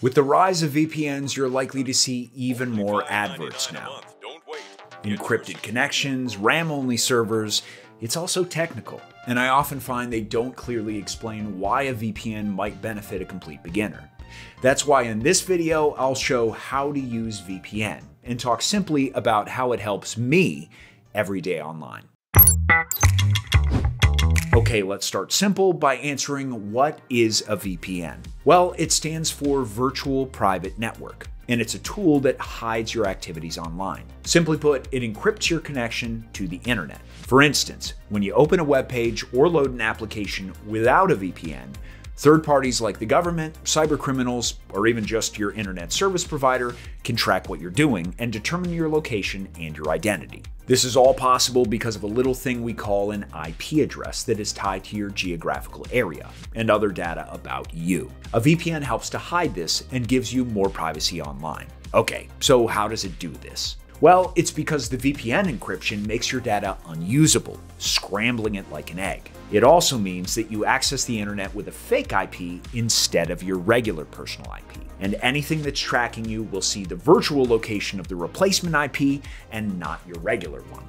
With the rise of VPNs, you're likely to see even more adverts now. Encrypted connections, RAM only servers, it's also technical, and I often find they don't clearly explain why a VPN might benefit a complete beginner. That's why in this video, I'll show how to use VPN and talk simply about how it helps me every day online. Okay, let's start simple by answering what is a VPN? Well, it stands for Virtual Private Network, and it's a tool that hides your activities online. Simply put, it encrypts your connection to the internet. For instance, when you open a web page or load an application without a VPN, Third parties like the government, cyber criminals, or even just your internet service provider can track what you're doing and determine your location and your identity. This is all possible because of a little thing we call an IP address that is tied to your geographical area and other data about you. A VPN helps to hide this and gives you more privacy online. Okay, so how does it do this? Well, it's because the VPN encryption makes your data unusable, scrambling it like an egg. It also means that you access the internet with a fake IP instead of your regular personal IP. And anything that's tracking you will see the virtual location of the replacement IP and not your regular one.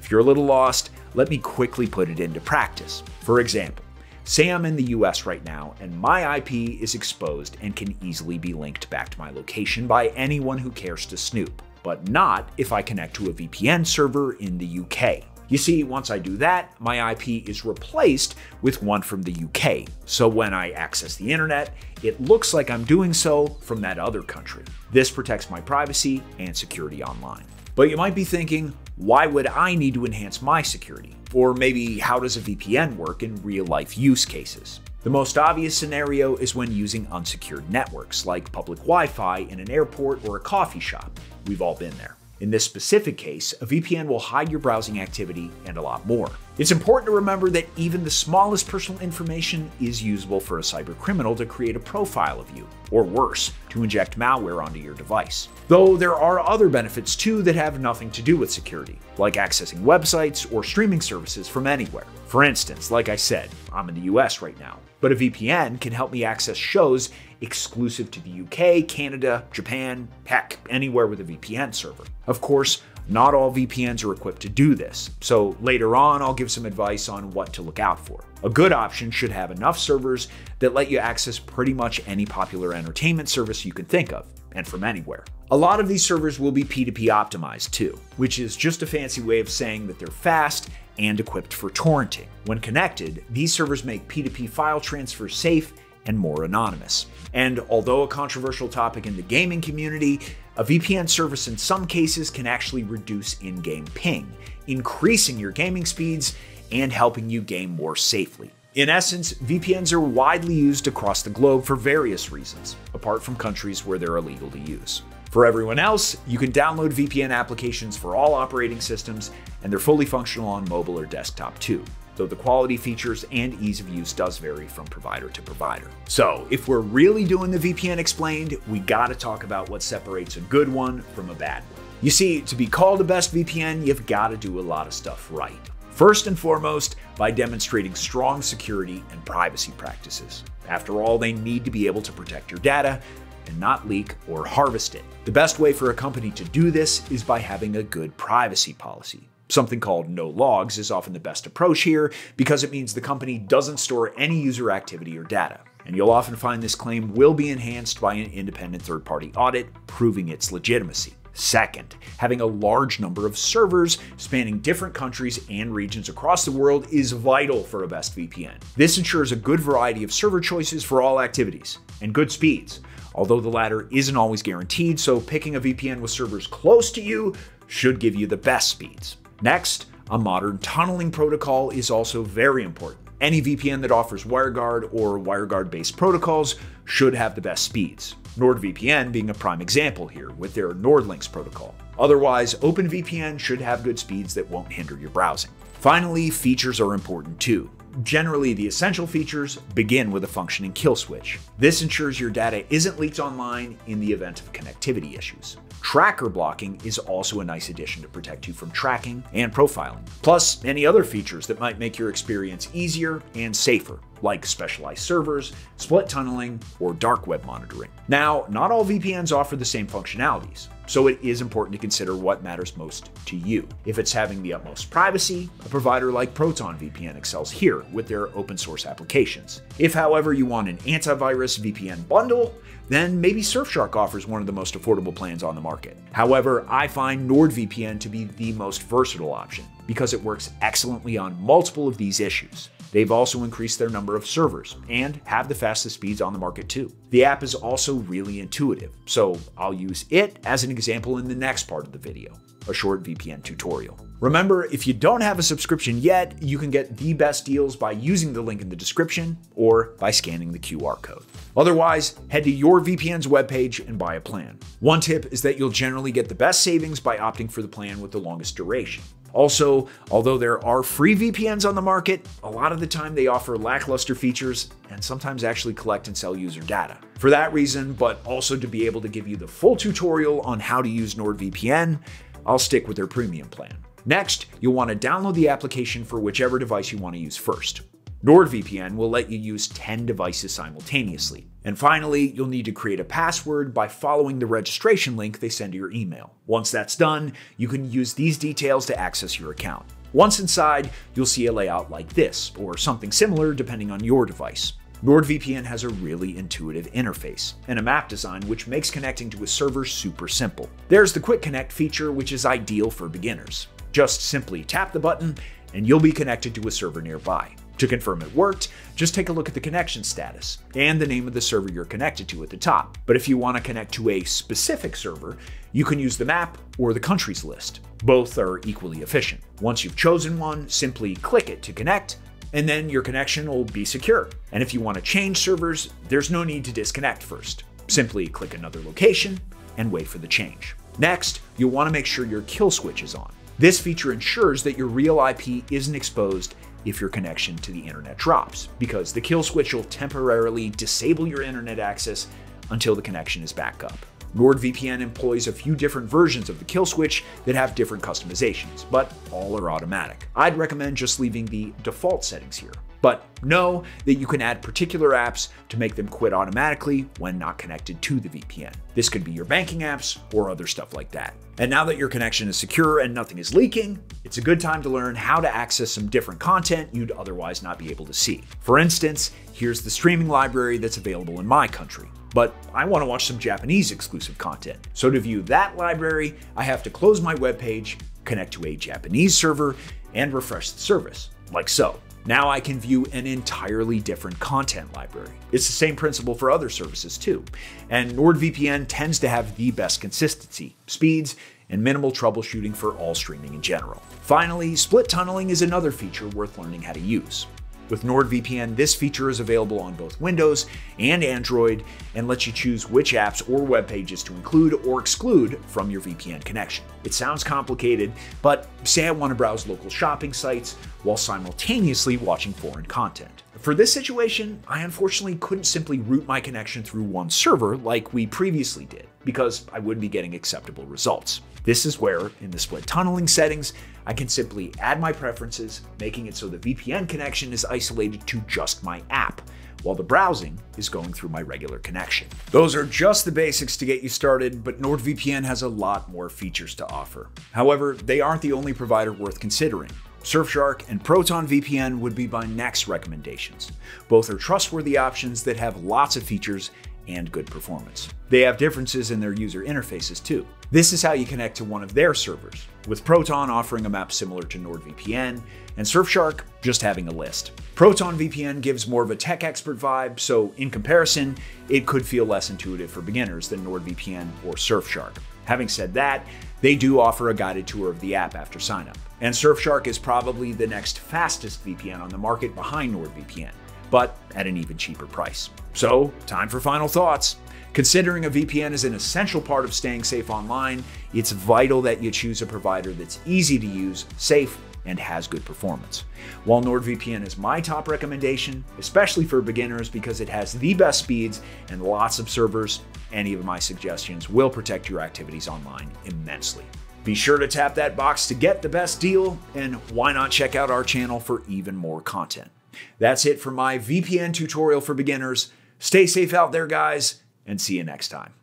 If you're a little lost, let me quickly put it into practice. For example, Say I'm in the US right now and my IP is exposed and can easily be linked back to my location by anyone who cares to snoop but not if I connect to a VPN server in the UK. You see, once I do that, my IP is replaced with one from the UK. So when I access the internet, it looks like I'm doing so from that other country. This protects my privacy and security online. But you might be thinking, why would I need to enhance my security? Or maybe how does a VPN work in real life use cases? The most obvious scenario is when using unsecured networks, like public Wi Fi in an airport or a coffee shop. We've all been there. In this specific case, a VPN will hide your browsing activity and a lot more. It's important to remember that even the smallest personal information is usable for a cybercriminal to create a profile of you, or worse, to inject malware onto your device. Though there are other benefits too that have nothing to do with security, like accessing websites or streaming services from anywhere. For instance, like I said, I'm in the US right now, but a VPN can help me access shows exclusive to the UK, Canada, Japan, heck, anywhere with a VPN server. Of course, not all VPNs are equipped to do this, so later on I'll give some advice on what to look out for. A good option should have enough servers that let you access pretty much any popular entertainment service you can think of, and from anywhere. A lot of these servers will be P2P optimized too, which is just a fancy way of saying that they're fast and equipped for torrenting. When connected, these servers make P2P file transfer safe and more anonymous. And although a controversial topic in the gaming community, a VPN service in some cases can actually reduce in game ping, increasing your gaming speeds and helping you game more safely. In essence, VPNs are widely used across the globe for various reasons, apart from countries where they're illegal to use. For everyone else, you can download VPN applications for all operating systems, and they're fully functional on mobile or desktop too though the quality features and ease of use does vary from provider to provider. So, if we're really doing the VPN explained, we gotta talk about what separates a good one from a bad one. You see, to be called a best VPN, you've gotta do a lot of stuff right. First and foremost, by demonstrating strong security and privacy practices. After all, they need to be able to protect your data and not leak or harvest it. The best way for a company to do this is by having a good privacy policy. Something called no logs is often the best approach here because it means the company doesn't store any user activity or data. And you'll often find this claim will be enhanced by an independent third party audit, proving its legitimacy. Second, having a large number of servers spanning different countries and regions across the world is vital for a best VPN. This ensures a good variety of server choices for all activities and good speeds, although the latter isn't always guaranteed, so picking a VPN with servers close to you should give you the best speeds. Next, a modern tunneling protocol is also very important. Any VPN that offers WireGuard or WireGuard based protocols should have the best speeds. NordVPN being a prime example here with their NordLynx protocol. Otherwise, OpenVPN should have good speeds that won't hinder your browsing. Finally, features are important too. Generally, the essential features begin with a functioning kill switch. This ensures your data isn't leaked online in the event of connectivity issues. Tracker blocking is also a nice addition to protect you from tracking and profiling, plus any other features that might make your experience easier and safer. Like specialized servers, split tunneling, or dark web monitoring. Now, not all VPNs offer the same functionalities, so it is important to consider what matters most to you. If it's having the utmost privacy, a provider like Proton VPN excels here with their open source applications. If, however, you want an antivirus VPN bundle, then maybe Surfshark offers one of the most affordable plans on the market. However, I find NordVPN to be the most versatile option because it works excellently on multiple of these issues. They've also increased their number of servers and have the fastest speeds on the market too. The app is also really intuitive, so I'll use it as an example in the next part of the video, a short VPN tutorial. Remember, if you don't have a subscription yet, you can get the best deals by using the link in the description or by scanning the QR code. Otherwise, head to your VPN's webpage and buy a plan. One tip is that you'll generally get the best savings by opting for the plan with the longest duration. Also, although there are free VPNs on the market, a lot of the time they offer lackluster features and sometimes actually collect and sell user data. For that reason, but also to be able to give you the full tutorial on how to use NordVPN, I'll stick with their premium plan. Next, you'll want to download the application for whichever device you want to use first. NordVPN will let you use 10 devices simultaneously. And finally, you'll need to create a password by following the registration link they send to your email. Once that's done, you can use these details to access your account. Once inside, you'll see a layout like this, or something similar depending on your device. NordVPN has a really intuitive interface and a map design which makes connecting to a server super simple. There's the Quick Connect feature, which is ideal for beginners. Just simply tap the button and you'll be connected to a server nearby. To confirm it worked, just take a look at the connection status and the name of the server you're connected to at the top. But if you want to connect to a specific server, you can use the map or the countries list. Both are equally efficient. Once you've chosen one, simply click it to connect, and then your connection will be secure. And if you want to change servers, there's no need to disconnect first. Simply click another location and wait for the change. Next, you'll want to make sure your kill switch is on. This feature ensures that your real IP isn't exposed if your connection to the internet drops, because the kill switch will temporarily disable your internet access until the connection is back up. NordVPN employs a few different versions of the kill switch that have different customizations, but all are automatic. I'd recommend just leaving the default settings here. But know that you can add particular apps to make them quit automatically when not connected to the VPN. This could be your banking apps or other stuff like that. And now that your connection is secure and nothing is leaking, it's a good time to learn how to access some different content you'd otherwise not be able to see. For instance, here's the streaming library that's available in my country. But I want to watch some Japanese exclusive content. So to view that library, I have to close my web page, connect to a Japanese server, and refresh the service, like so. Now I can view an entirely different content library. It's the same principle for other services too. And NordVPN tends to have the best consistency, speeds, and minimal troubleshooting for all streaming in general. Finally, split tunneling is another feature worth learning how to use. With NordVPN, this feature is available on both Windows and Android and lets you choose which apps or web pages to include or exclude from your VPN connection. It sounds complicated, but say I want to browse local shopping sites while simultaneously watching foreign content. For this situation, I unfortunately couldn't simply route my connection through one server like we previously did, because I wouldn't be getting acceptable results. This is where, in the split tunneling settings, I can simply add my preferences, making it so the VPN connection is isolated to just my app, while the browsing is going through my regular connection. Those are just the basics to get you started, but NordVPN has a lot more features to offer. However, they aren't the only provider worth considering. Surfshark and ProtonVPN would be my next recommendations. Both are trustworthy options that have lots of features and good performance. They have differences in their user interfaces too. This is how you connect to one of their servers, with Proton offering a map similar to NordVPN, and Surfshark just having a list. Proton VPN gives more of a tech expert vibe, so in comparison, it could feel less intuitive for beginners than NordVPN or Surfshark. Having said that, they do offer a guided tour of the app after signup. And Surfshark is probably the next fastest VPN on the market behind NordVPN, but at an even cheaper price. So, time for final thoughts. Considering a VPN is an essential part of staying safe online, it's vital that you choose a provider that's easy to use, safe, and has good performance. While NordVPN is my top recommendation, especially for beginners because it has the best speeds and lots of servers, any of my suggestions will protect your activities online immensely. Be sure to tap that box to get the best deal, and why not check out our channel for even more content. That's it for my VPN tutorial for beginners. Stay safe out there, guys, and see you next time.